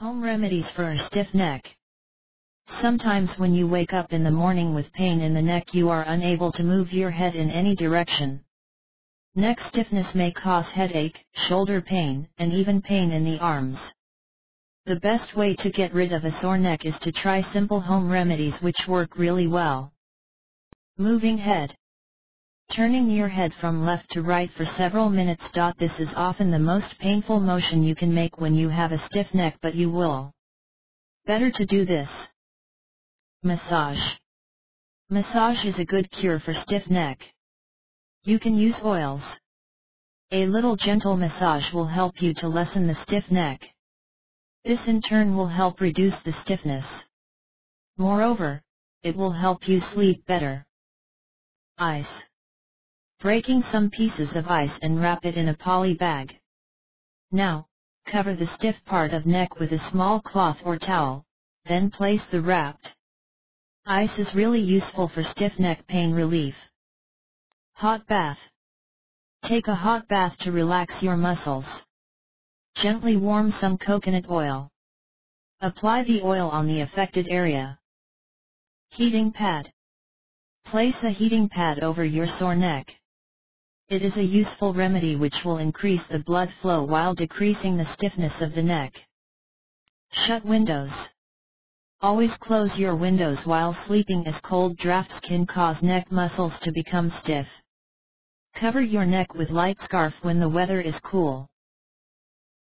Home remedies for a stiff neck. Sometimes when you wake up in the morning with pain in the neck you are unable to move your head in any direction. Neck stiffness may cause headache, shoulder pain, and even pain in the arms. The best way to get rid of a sore neck is to try simple home remedies which work really well. Moving head. Turning your head from left to right for several minutes. This is often the most painful motion you can make when you have a stiff neck but you will. Better to do this. Massage. Massage is a good cure for stiff neck. You can use oils. A little gentle massage will help you to lessen the stiff neck. This in turn will help reduce the stiffness. Moreover, it will help you sleep better. Ice. Breaking some pieces of ice and wrap it in a poly bag. Now, cover the stiff part of neck with a small cloth or towel, then place the wrapped. Ice is really useful for stiff neck pain relief. Hot bath. Take a hot bath to relax your muscles. Gently warm some coconut oil. Apply the oil on the affected area. Heating pad. Place a heating pad over your sore neck. It is a useful remedy which will increase the blood flow while decreasing the stiffness of the neck. Shut windows. Always close your windows while sleeping as cold drafts can cause neck muscles to become stiff. Cover your neck with light scarf when the weather is cool.